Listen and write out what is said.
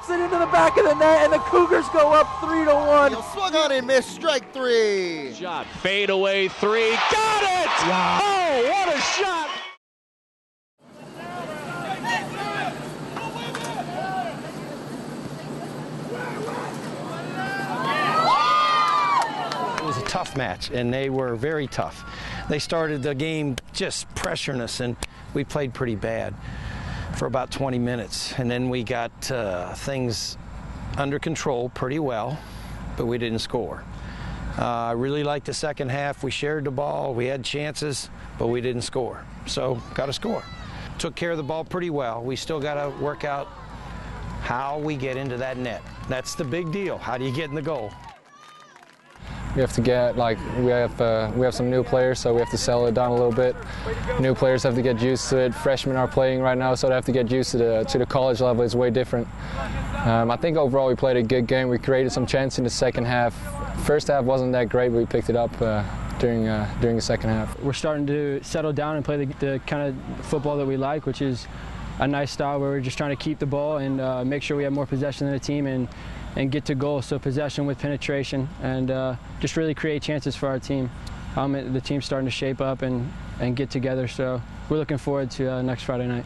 whips it into the back of the net, and the Cougars go up three to one. He'll swung on and missed. Strike three. Shot. Fade away three. Got it! Wow. Oh, what a shot! It was a tough match, and they were very tough. They started the game just pressuring us, and we played pretty bad for about 20 minutes. And then we got uh, things under control pretty well, but we didn't score. Uh, I really liked the second half. We shared the ball, we had chances, but we didn't score. So, got to score. Took care of the ball pretty well. We still got to work out how we get into that net. That's the big deal. How do you get in the goal? We have to get like we have uh, we have some new players, so we have to settle it down a little bit. New players have to get used to it. Freshmen are playing right now, so they have to get used to the to the college level. It's way different. Um, I think overall we played a good game. We created some chance in the second half. First half wasn't that great, but we picked it up uh, during uh, during the second half. We're starting to settle down and play the, the kind of football that we like, which is a nice style where we're just trying to keep the ball and uh, make sure we have more possession than the team and and get to goal. So possession with penetration and uh, just really create chances for our team. Um, the team's starting to shape up and, and get together. So we're looking forward to uh, next Friday night.